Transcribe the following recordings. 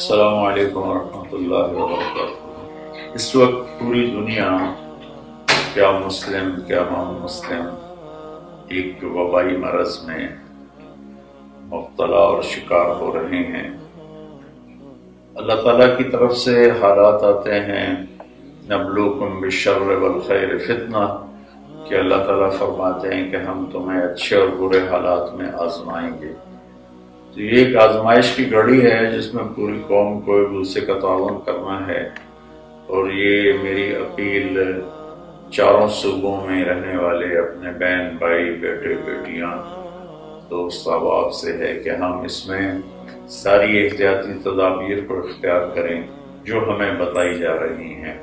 السلام علیکم ورحمۃ اللہ وبرکاتہ۔ اس وقت پوری دنیا، کیا مسلم، کیا نان مسلم ایک وبائی مرض میں مبتلا اور شکار ہو رہے ہیں۔ اللہ تعالیٰ کی طرف سے حالات آتے ہیں۔ نبلوکم بشر والخیر فتنہ۔ کہ اللہ تعالیٰ فرماتے ہیں کہ ہم تمہیں اچھے اور برے حالات میں آزمائیں گے۔ تو یہ ایک آزمائش کی گھڑی ہے جس میں پوری قوم کو ایک دوسرے کا تعاون کرنا ہے اور یہ میری اپیل چاروں صوبوں میں رہنے والے اپنے بہن، بھائی، بیٹے، بیٹیاں، دوست احباب سے ہے کہ ہم اس میں ساری احتیاطی تدابیر کو اختیار کریں جو ہمیں بتائی جا رہی ہیں۔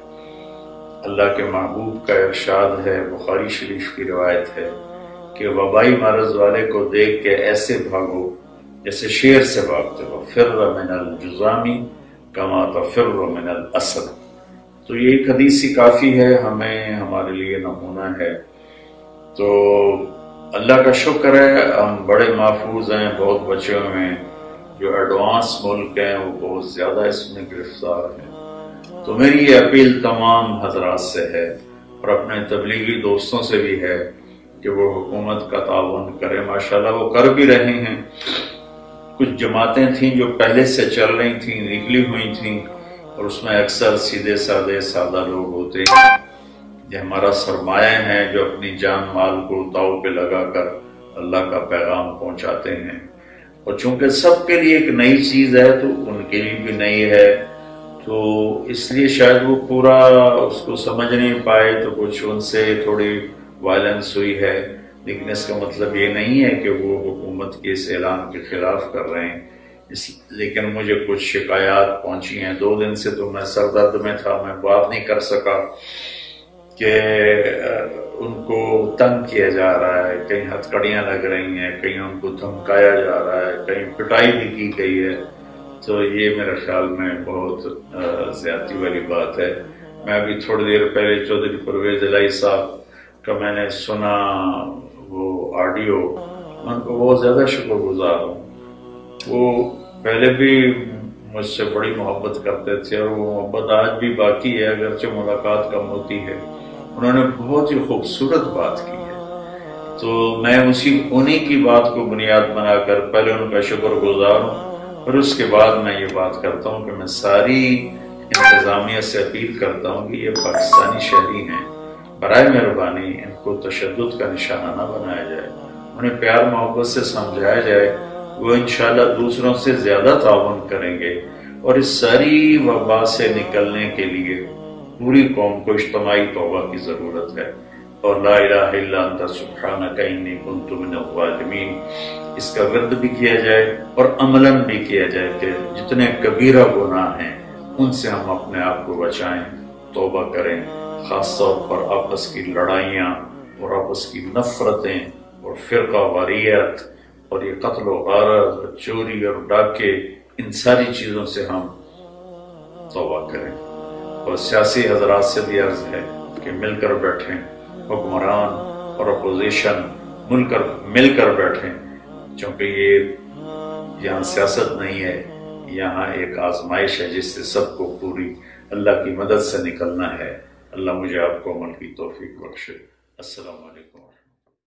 اللہ کے محبوب کا ارشاد ہے، بخاری شریف کی روایت ہے کہ وبائی مرض والے کو دیکھ کے ایسے بھاگو جیسے شیر سے بھاگتے ہو، فر من الجزامی کما تو فر من الاسد۔ تو یہ ایک حدیثی کافی ہے، ہمیں، ہمارے لیے نمونہ ہے۔ تو اللہ کا شکر ہے، ہم بڑے محفوظ ہیں، بہت بچے ہوئے ہیں۔ جو ایڈوانس ملک ہیں، وہ بہت زیادہ اس میں گرفتار ہیں۔ تو میری یہ اپیل تمام حضرات سے ہے اور اپنے تبلیغی دوستوں سے بھی ہے کہ وہ حکومت کا تعاون کرے ماشاءاللہ وہ کر بھی رہے ہیں۔ کچھ جماعتیں تھیں جو پہلے سے چل رہی تھیں، نکلی ہوئی تھیں، اور اس میں اکثر سیدھے سادے سادہ لوگ ہوتے ہیں۔ یہ ہمارا سرمایہ ہیں جو اپنی جان، مال کو داؤ پہ لگا کر اللہ کا پیغام پہنچاتے ہیں۔ اور چونکہ سب کے لیے ایک نئی چیز ہے، تو ان کے لیے بھی نئی ہے۔ تو اس لیے شاید وہ پورا اس کو سمجھ نہیں پائے، تو کچھ ان سے تھوڑی وائلنس ہوئی ہے۔ لیکن اس کا مطلب یہ نہیں ہے کہ وہ حکومت کے اس اعلان کے خلاف کر رہے ہیں۔ اس لیکن مجھے کچھ شکایات پہنچی ہیں۔ دو دن سے تو میں سر درد میں تھا، میں بات نہیں کر سکا کہ ان کو تنگ کیا جا رہا ہے۔ کہیں ہتھکڑیاں لگ رہی ہیں، کہیں ان کو دھمکایا جا رہا ہے، کہیں پٹائی بھی کی گئی ہے۔ تو یہ میرے خیال میں بہت زیادتی والی بات ہے۔ میں ابھی تھوڑی دیر پہلے چودھری پرویز علائی صاحب کا میں نے سنا وہ آڈیو۔ میں کو بہت زیادہ شکر گزار ہوں۔ وہ پہلے بھی مجھ سے بڑی محبت کرتے تھے اور وہ محبت آج بھی باقی ہے، اگرچہ ملاقات کم ہوتی ہے۔ انہوں نے بہت ہی خوبصورت بات کی ہے۔ تو میں اسی انہی کی بات کو بنیاد بنا کر پہلے ان کا شکر گزار ہوں اور اس کے بعد میں یہ بات کرتا ہوں کہ میں ساری انتظامیہ سے اپیل کرتا ہوں کہ یہ پاکستانی شہری ہیں۔ برائے مہربانی ان کو تشدد کا نشانہ نہ بنایا جائے۔ انہیں پیار محبت سے سمجھایا جائے، وہ انشاءاللہ دوسروں سے زیادہ تعاون کریں گے اور اس ساری وبا سے نکلنے کے لیے پوری قوم کو اجتماعی توبہ کی ضرورت ہے۔ اور لا الہ الا انت سبحانک انی کنت من الظالمین۔ اس کا ورد بھی کیا جائے اور عملاً بھی کیا جائے کہ جتنے کبیرہ گناہ ہیں، ان سے ہم اپنے آپ کو بچائیں، توبہ کریں، خاص طور پر آپس کی لڑائیاں اور آپس کی نفرتیں اور فرقہ واریت اور یہ قتل و غارت اور چوری اور ڈاکے ان ساری چیزوں سے ہم توبہ کریں۔ اور سیاسی حضرات سے بھی عرض ہے کہ مل کر بیٹھیں، حکمران اور اپوزیشن مل کر مل کر بیٹھیں۔ چونکہ یہ یہاں سیاست نہیں ہے، یہاں ایک آزمائش ہے جس سے سب کو پوری اللہ کی مدد سے نکلنا ہے۔ اللہ مجھے آپ کو عمل کی توفیق بخشے۔ السلام علیکم۔